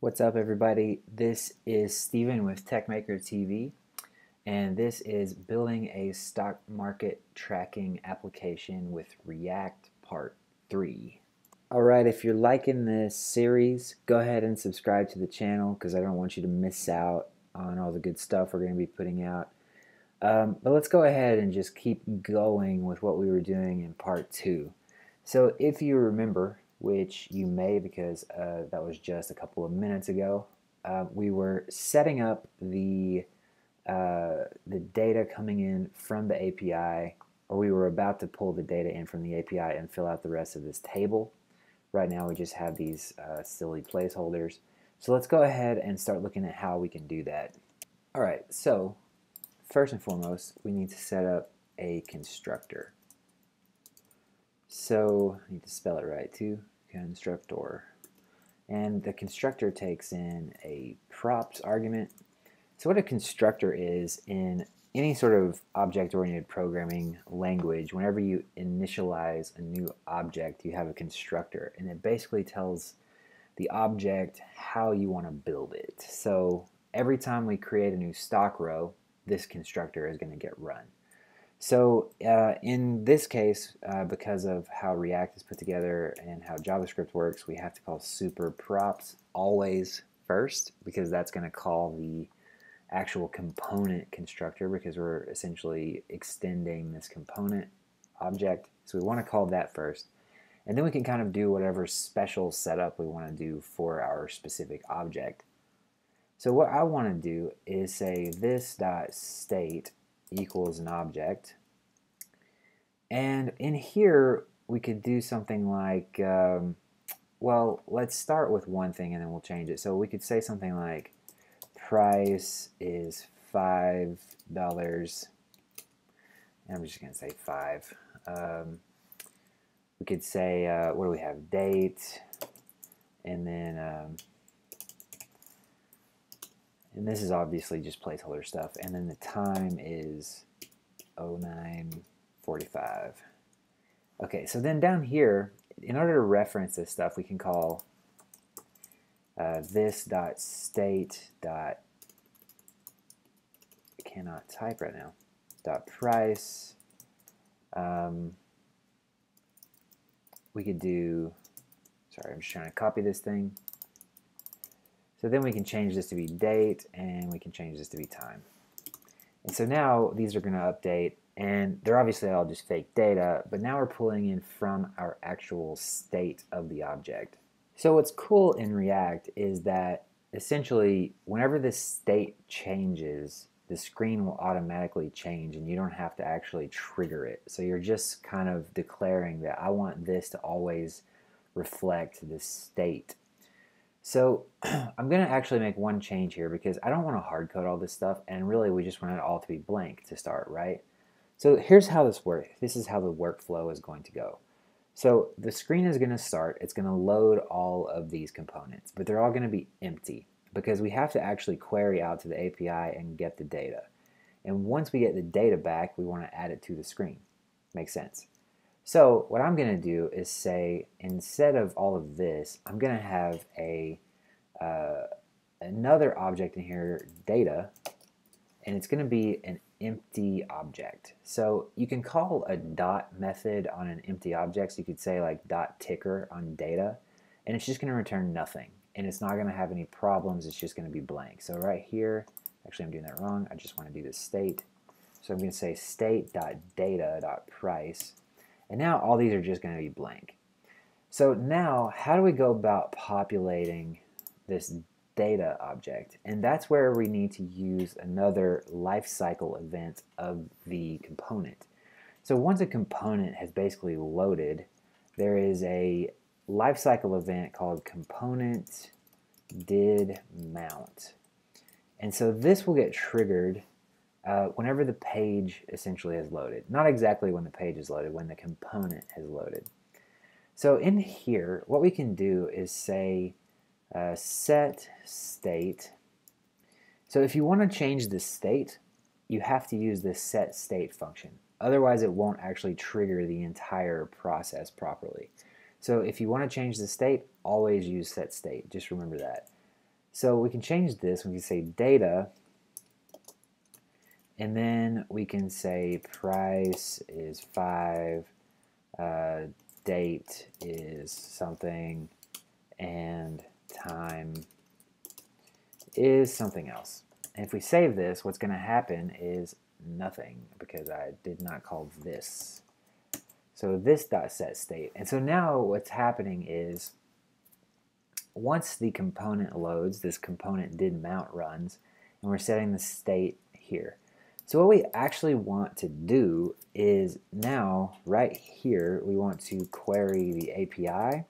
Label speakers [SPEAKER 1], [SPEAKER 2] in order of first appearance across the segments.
[SPEAKER 1] What's up, everybody? This is Steven with TechMaker TV, and this is building a stock market tracking application with React Part 3. Alright, if you're liking this series, go ahead and subscribe to the channel because I don't want you to miss out on all the good stuff we're going to be putting out. Um, but let's go ahead and just keep going with what we were doing in Part 2. So, if you remember, which you may because uh, that was just a couple of minutes ago. Uh, we were setting up the uh, the data coming in from the API, or we were about to pull the data in from the API and fill out the rest of this table. Right now, we just have these uh, silly placeholders. So let's go ahead and start looking at how we can do that. All right, so first and foremost, we need to set up a constructor. So I need to spell it right too, constructor. And the constructor takes in a props argument. So what a constructor is in any sort of object-oriented programming language, whenever you initialize a new object, you have a constructor. And it basically tells the object how you want to build it. So every time we create a new stock row, this constructor is going to get run. So uh, in this case, uh, because of how React is put together and how JavaScript works, we have to call super props always first because that's going to call the actual component constructor because we're essentially extending this component object. So we want to call that first. And then we can kind of do whatever special setup we want to do for our specific object. So what I want to do is say this dot state equals an object. And in here, we could do something like, um, well, let's start with one thing and then we'll change it. So we could say something like price is $5. And I'm just going to say 5. Um, we could say, uh, what do we have, date, and then um, and this is obviously just placeholder stuff. And then the time is 0945. Okay, so then down here, in order to reference this stuff, we can call uh, this dot state dot cannot type right now dot price. Um, we could do. Sorry, I'm just trying to copy this thing. So then we can change this to be date and we can change this to be time. And so now these are going to update and they're obviously all just fake data, but now we're pulling in from our actual state of the object. So what's cool in React is that essentially whenever the state changes, the screen will automatically change and you don't have to actually trigger it. So you're just kind of declaring that I want this to always reflect the state so I'm going to actually make one change here because I don't want to hard code all this stuff and really we just want it all to be blank to start, right? So here's how this works. This is how the workflow is going to go. So the screen is going to start. It's going to load all of these components, but they're all going to be empty because we have to actually query out to the API and get the data. And once we get the data back, we want to add it to the screen. Makes sense. So what I'm going to do is say, instead of all of this, I'm going to have a uh, another object in here, data, and it's going to be an empty object. So you can call a dot method on an empty object. So you could say like dot ticker on data, and it's just going to return nothing. And it's not going to have any problems. It's just going to be blank. So right here, actually I'm doing that wrong. I just want to do the state. So I'm going to say state.data.price and now all these are just going to be blank. So now, how do we go about populating this data object? And that's where we need to use another lifecycle event of the component. So once a component has basically loaded, there is a lifecycle event called component did mount. And so this will get triggered uh, whenever the page essentially is loaded. Not exactly when the page is loaded, when the component has loaded. So in here, what we can do is say uh, set state. So if you want to change the state, you have to use this set state function. Otherwise, it won't actually trigger the entire process properly. So if you want to change the state, always use set state. Just remember that. So we can change this. We can say data, and then we can say price is 5, uh, date is something, and time is something else. And if we save this, what's going to happen is nothing because I did not call this. So this dot set state. And so now what's happening is once the component loads, this component did mount runs, and we're setting the state here. So what we actually want to do is now, right here, we want to query the API,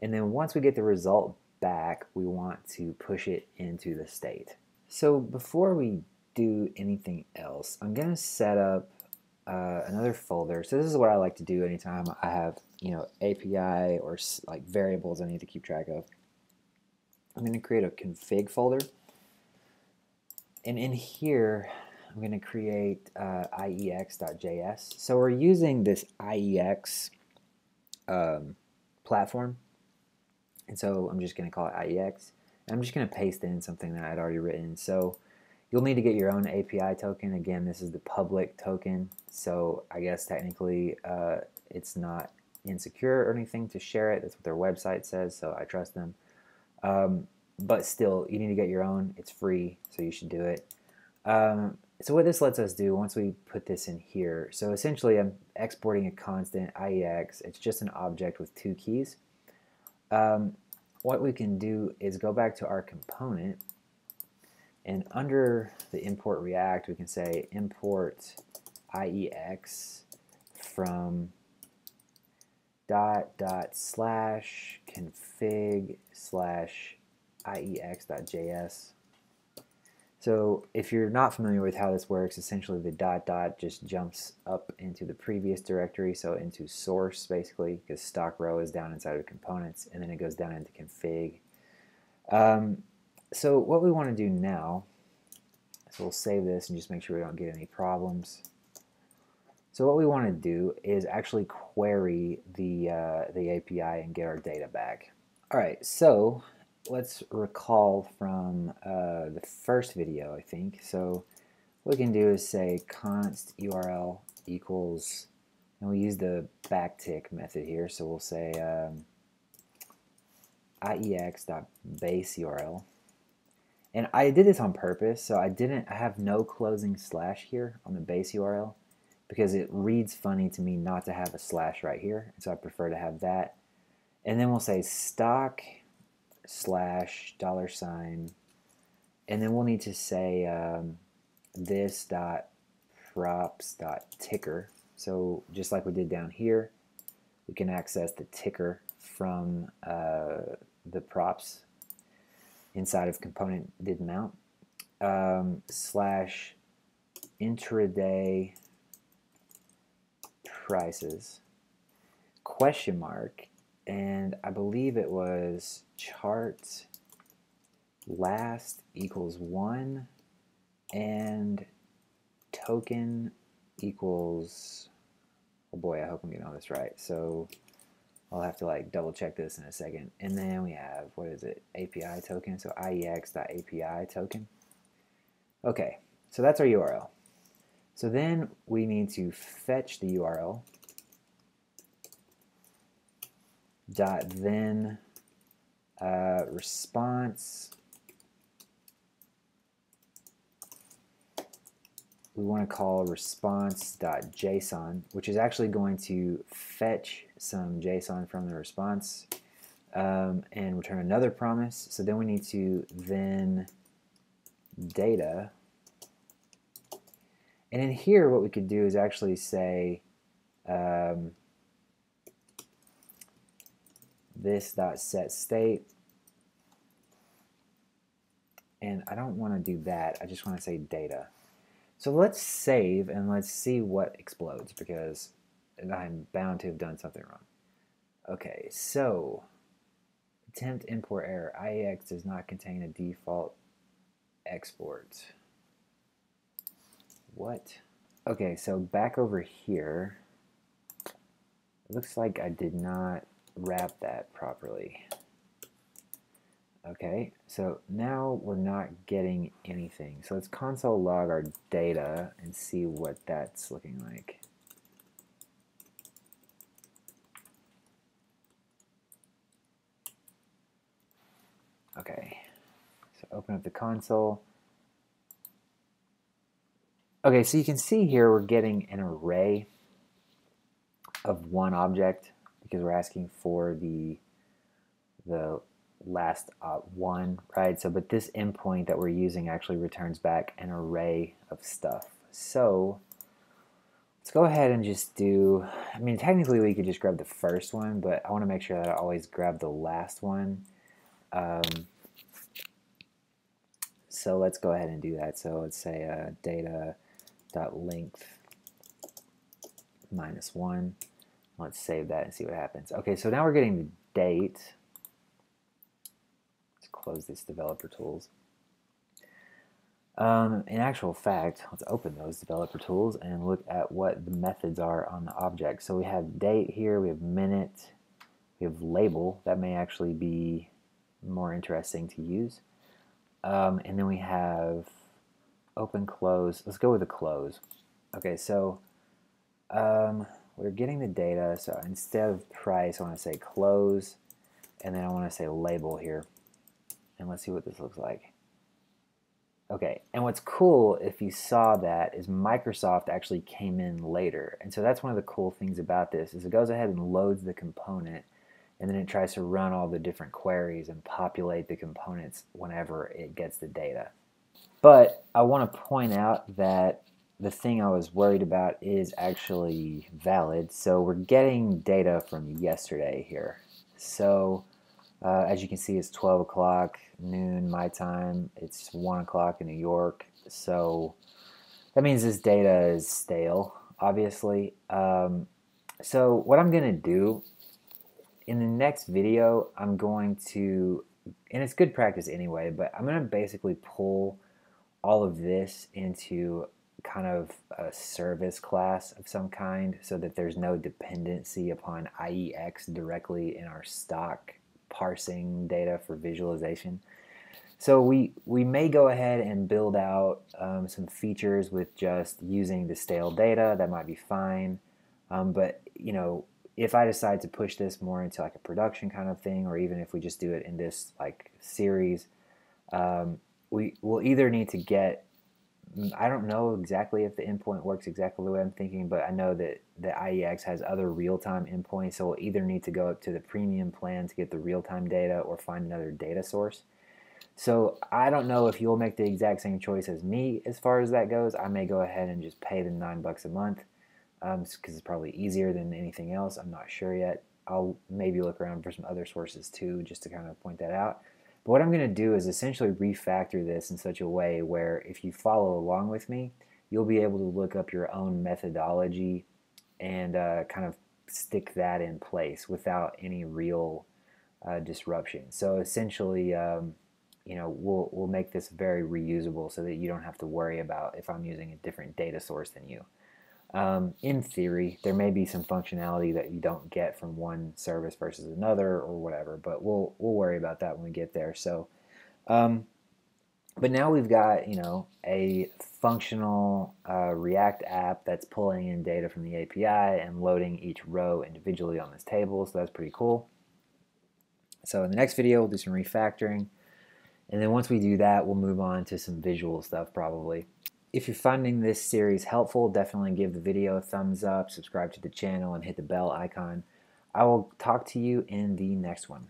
[SPEAKER 1] and then once we get the result back, we want to push it into the state. So before we do anything else, I'm going to set up uh, another folder. So this is what I like to do anytime I have, you know, API or like variables I need to keep track of. I'm going to create a config folder. And in here, I'm going to create uh, IEX.js. So we're using this IEX um, platform. And so I'm just going to call it IEX. I'm just going to paste in something that I'd already written. So You'll need to get your own API token. Again, this is the public token, so I guess technically uh, it's not insecure or anything to share it. That's what their website says, so I trust them. Um, but still, you need to get your own. It's free, so you should do it. Um, so what this lets us do once we put this in here, so essentially I'm exporting a constant IEX. It's just an object with two keys. Um, what we can do is go back to our component and under the import React, we can say import IEX from dot dot slash config slash IEX.js. So if you're not familiar with how this works, essentially the dot dot just jumps up into the previous directory, so into source basically, because stock row is down inside of components, and then it goes down into config. Um, so what we want to do now, so we'll save this and just make sure we don't get any problems. So what we want to do is actually query the, uh, the API and get our data back. All right, so let's recall from uh, the first video, I think. So what we can do is say const URL equals, and we use the backtick method here. So we'll say um, iex.base URL and I did this on purpose, so I didn't I have no closing slash here on the base URL because it reads funny to me not to have a slash right here. So I prefer to have that. And then we'll say stock slash dollar sign. And then we'll need to say um, this dot props dot ticker. So just like we did down here, we can access the ticker from uh, the props inside of component did mount um, slash intraday prices question mark and I believe it was chart last equals one and token equals oh boy I hope I'm getting all this right so I'll have to like double check this in a second. And then we have, what is it, API token, so IEX.API token. Okay, so that's our URL. So then we need to fetch the URL dot then uh, response we want to call response.json, which is actually going to fetch some JSON from the response um, and return another promise. So then we need to then data. And in here, what we could do is actually say um, this dot set state. And I don't want to do that. I just want to say data. So let's save and let's see what explodes because I'm bound to have done something wrong. Okay, so attempt import error. IEX does not contain a default export. What? Okay, so back over here, it looks like I did not wrap that properly. Okay, so now we're not getting anything. So let's console log our data and see what that's looking like. Okay, so open up the console. Okay, so you can see here we're getting an array of one object because we're asking for the the last one, right? So, but this endpoint that we're using actually returns back an array of stuff. So, let's go ahead and just do, I mean, technically we could just grab the first one, but I want to make sure that I always grab the last one. Um, so let's go ahead and do that. So let's say uh, data dot length minus one. Let's save that and see what happens. Okay, so now we're getting the date. Let's close this developer tools. Um, in actual fact, let's open those developer tools and look at what the methods are on the object. So we have date here, we have minute, we have label. That may actually be more interesting to use. Um, and then we have open, close. Let's go with the close. Okay, so um, we're getting the data. So instead of price, I want to say close, and then I want to say label here. And let's see what this looks like. Okay, and what's cool if you saw that is Microsoft actually came in later. And so that's one of the cool things about this is it goes ahead and loads the component and then it tries to run all the different queries and populate the components whenever it gets the data. But I want to point out that the thing I was worried about is actually valid. So we're getting data from yesterday here. So uh, as you can see, it's 12 o'clock noon my time. It's 1 o'clock in New York. So that means this data is stale, obviously. Um, so what I'm going to do in the next video, I'm going to, and it's good practice anyway, but I'm going to basically pull all of this into kind of a service class of some kind so that there's no dependency upon IEX directly in our stock parsing data for visualization. So we, we may go ahead and build out um, some features with just using the stale data. That might be fine. Um, but, you know, if I decide to push this more into like a production kind of thing, or even if we just do it in this like series, um, we will either need to get I don't know exactly if the endpoint works exactly the way I'm thinking, but I know that the IEX has other real-time endpoints, so we'll either need to go up to the premium plan to get the real-time data or find another data source. So I don't know if you'll make the exact same choice as me as far as that goes. I may go ahead and just pay the nine bucks a month because um, it's probably easier than anything else. I'm not sure yet. I'll maybe look around for some other sources too, just to kind of point that out. But what I'm going to do is essentially refactor this in such a way where if you follow along with me, you'll be able to look up your own methodology and uh, kind of stick that in place without any real uh, disruption. So essentially, um, you know, we'll, we'll make this very reusable so that you don't have to worry about if I'm using a different data source than you. Um, in theory, there may be some functionality that you don't get from one service versus another or whatever, but we'll we'll worry about that when we get there. So, um, but now we've got you know a functional uh, React app that's pulling in data from the API and loading each row individually on this table. So that's pretty cool. So in the next video, we'll do some refactoring. And then once we do that, we'll move on to some visual stuff probably. If you're finding this series helpful, definitely give the video a thumbs up, subscribe to the channel, and hit the bell icon. I will talk to you in the next one.